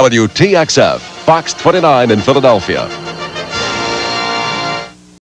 WTXF, Fox 29 in Philadelphia.